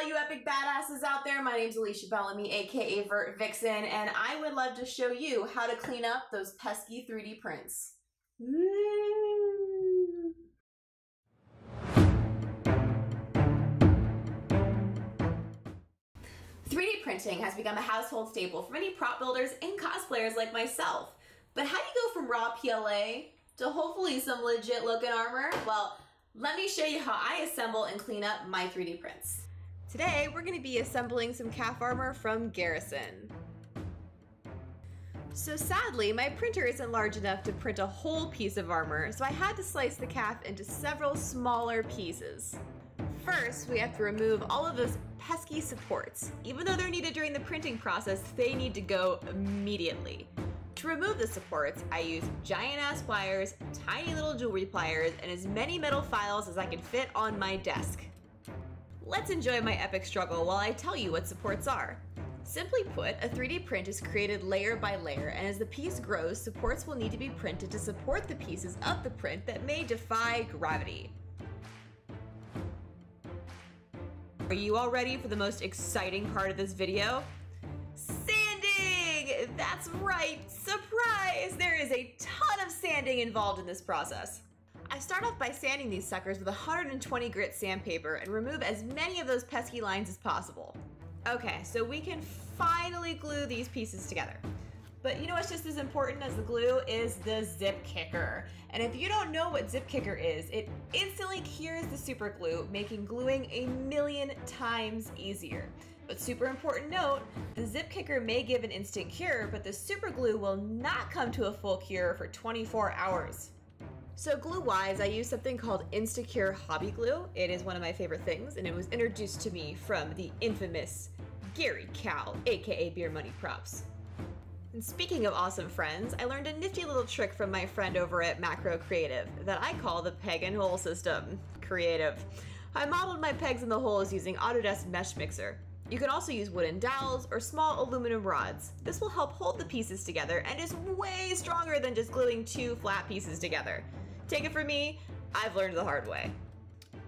all you epic badasses out there. My name's Alicia Bellamy, aka Vert Vixen, and I would love to show you how to clean up those pesky 3D prints. 3D printing has become a household staple for many prop builders and cosplayers like myself. But how do you go from raw PLA to hopefully some legit looking armor? Well, let me show you how I assemble and clean up my 3D prints. Today, we're gonna be assembling some calf armor from Garrison. So sadly, my printer isn't large enough to print a whole piece of armor, so I had to slice the calf into several smaller pieces. First, we have to remove all of those pesky supports. Even though they're needed during the printing process, they need to go immediately. To remove the supports, I use giant ass pliers, tiny little jewelry pliers, and as many metal files as I can fit on my desk. Let's enjoy my epic struggle while I tell you what supports are. Simply put, a 3D print is created layer by layer, and as the piece grows, supports will need to be printed to support the pieces of the print that may defy gravity. Are you all ready for the most exciting part of this video? Sanding! That's right, surprise! There is a ton of sanding involved in this process. Start off by sanding these suckers with 120 grit sandpaper and remove as many of those pesky lines as possible. Okay, so we can finally glue these pieces together. But you know what's just as important as the glue is the zip kicker. And if you don't know what zip kicker is, it instantly cures the super glue, making gluing a million times easier. But super important note, the zip kicker may give an instant cure, but the super glue will not come to a full cure for 24 hours. So glue wise, I use something called Instacure Hobby Glue. It is one of my favorite things, and it was introduced to me from the infamous Gary Cal, aka Beer Money Props. And speaking of awesome friends, I learned a nifty little trick from my friend over at Macro Creative that I call the peg and hole system. Creative. I modeled my pegs and the holes using Autodesk Meshmixer. You can also use wooden dowels or small aluminum rods. This will help hold the pieces together and is way stronger than just gluing two flat pieces together. Take it from me, I've learned the hard way.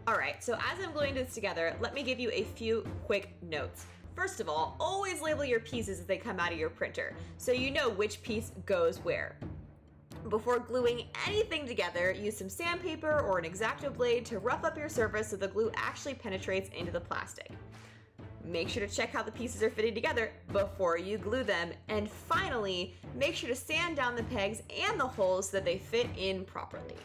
Alright, so as I'm gluing this together, let me give you a few quick notes. First of all, always label your pieces as they come out of your printer, so you know which piece goes where. Before gluing anything together, use some sandpaper or an X-Acto blade to rough up your surface so the glue actually penetrates into the plastic. Make sure to check how the pieces are fitting together before you glue them. And finally, make sure to sand down the pegs and the holes so that they fit in properly.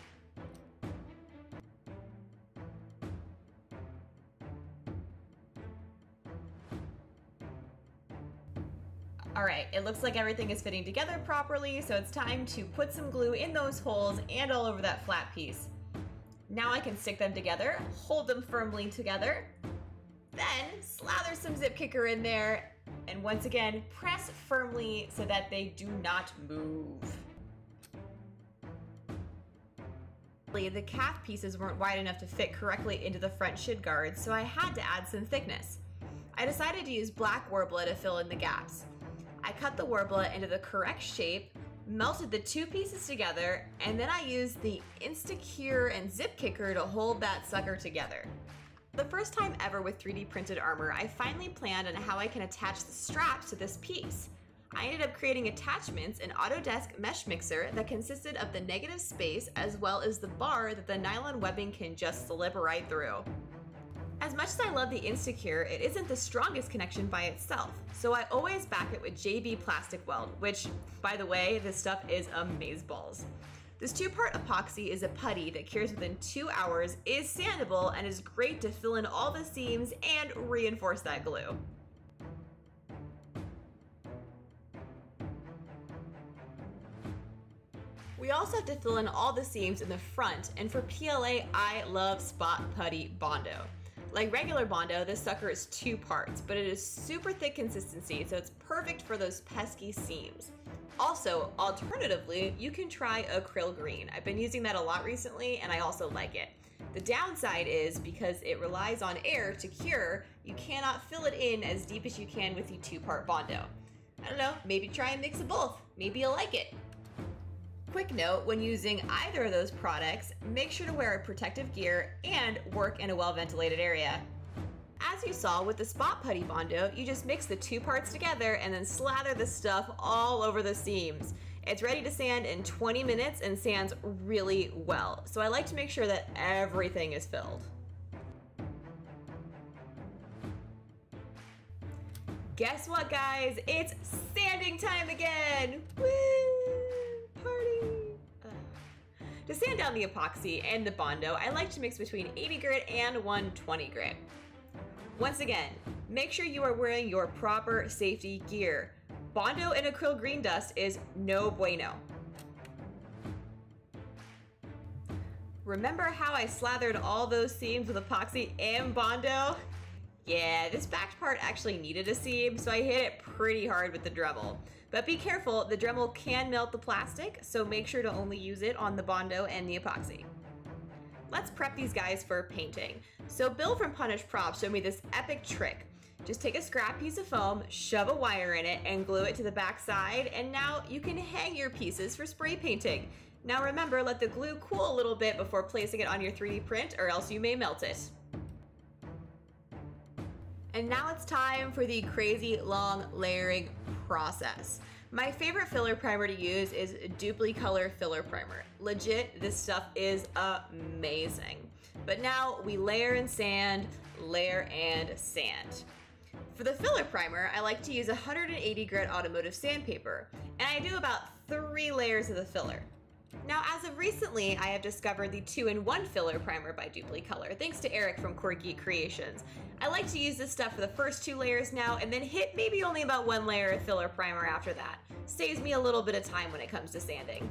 All right, it looks like everything is fitting together properly, so it's time to put some glue in those holes and all over that flat piece. Now I can stick them together, hold them firmly together, then slather some zip kicker in there, and once again, press firmly so that they do not move. The calf pieces weren't wide enough to fit correctly into the front shin guards, so I had to add some thickness. I decided to use black Worbla to fill in the gaps. I cut the Worbla into the correct shape, melted the two pieces together, and then I used the Instacure and Zip Kicker to hold that sucker together. The first time ever with 3D printed armor, I finally planned on how I can attach the straps to this piece. I ended up creating attachments in Autodesk Meshmixer that consisted of the negative space as well as the bar that the nylon webbing can just slip right through. As much as I love the Instacure, it isn't the strongest connection by itself, so I always back it with JB Plastic Weld, which, by the way, this stuff is amazeballs. This two-part epoxy is a putty that cures within two hours, is sandable, and is great to fill in all the seams and reinforce that glue. We also have to fill in all the seams in the front, and for PLA, I love Spot Putty Bondo. Like regular Bondo, this sucker is two parts, but it is super thick consistency, so it's perfect for those pesky seams. Also, alternatively, you can try acryl green. I've been using that a lot recently, and I also like it. The downside is because it relies on air to cure, you cannot fill it in as deep as you can with the two-part Bondo. I don't know, maybe try a mix of both. Maybe you'll like it. Quick note, when using either of those products, make sure to wear a protective gear and work in a well-ventilated area. As you saw with the spot putty Bondo, you just mix the two parts together and then slather the stuff all over the seams. It's ready to sand in 20 minutes and sands really well. So I like to make sure that everything is filled. Guess what guys? It's sanding time again! Woo! Party! To sand down the epoxy and the Bondo, I like to mix between 80 grit and 120 grit. Once again, make sure you are wearing your proper safety gear. Bondo and acrylic green dust is no bueno. Remember how I slathered all those seams with epoxy and Bondo? Yeah, this back part actually needed a seam, so I hit it pretty hard with the Dremel. But be careful, the Dremel can melt the plastic, so make sure to only use it on the Bondo and the epoxy. Let's prep these guys for painting. So Bill from Punished Props showed me this epic trick. Just take a scrap piece of foam, shove a wire in it, and glue it to the back side, and now you can hang your pieces for spray painting. Now remember, let the glue cool a little bit before placing it on your 3D print or else you may melt it. And now it's time for the crazy long layering process. My favorite filler primer to use is Dupli-Color Filler Primer. Legit, this stuff is amazing. But now we layer and sand, layer and sand. For the filler primer, I like to use 180 grit automotive sandpaper, and I do about three layers of the filler. Now, as of recently, I have discovered the 2-in-1 filler primer by Dupli-Color, thanks to Eric from Geek Creations. I like to use this stuff for the first two layers now, and then hit maybe only about one layer of filler primer after that. Saves me a little bit of time when it comes to sanding.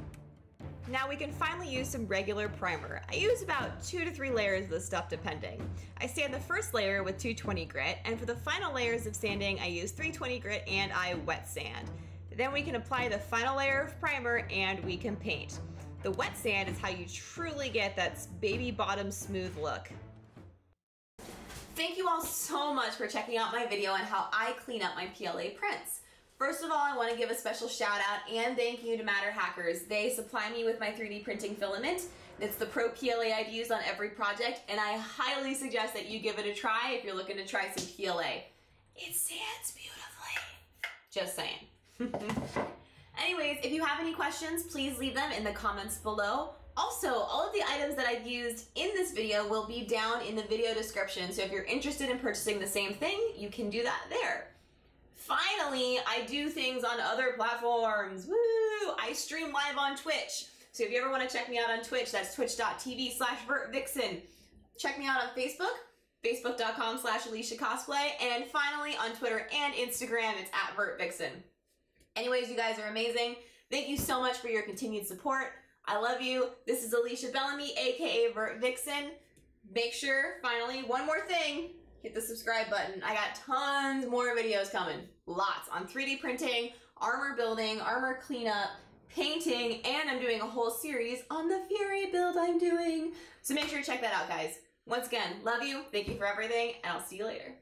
Now we can finally use some regular primer. I use about two to three layers of the stuff depending. I sand the first layer with 220 grit, and for the final layers of sanding, I use 320 grit and I wet sand. Then we can apply the final layer of primer and we can paint. The wet sand is how you truly get that baby bottom smooth look. Thank you all so much for checking out my video on how I clean up my PLA prints. First of all, I want to give a special shout out and thank you to MatterHackers. They supply me with my 3D printing filament. It's the Pro PLA I've used on every project, and I highly suggest that you give it a try if you're looking to try some PLA. It sands beautifully. Just saying. Anyways, if you have any questions, please leave them in the comments below. Also, all of the items that I've used in this video will be down in the video description, so if you're interested in purchasing the same thing, you can do that there. Finally, I do things on other platforms. Woo! I stream live on Twitch. So if you ever want to check me out on Twitch, that's twitch.tv slash vertvixen. Check me out on Facebook, facebook.com slash Alicia Cosplay, and finally on Twitter and Instagram, it's at vertvixen. Anyways, you guys are amazing. Thank you so much for your continued support. I love you. This is Alicia Bellamy, aka Vert Vixen. Make sure, finally, one more thing, hit the subscribe button. I got tons more videos coming. Lots on 3D printing, armor building, armor cleanup, painting, and I'm doing a whole series on the Fury build I'm doing. So make sure to check that out, guys. Once again, love you, thank you for everything, and I'll see you later.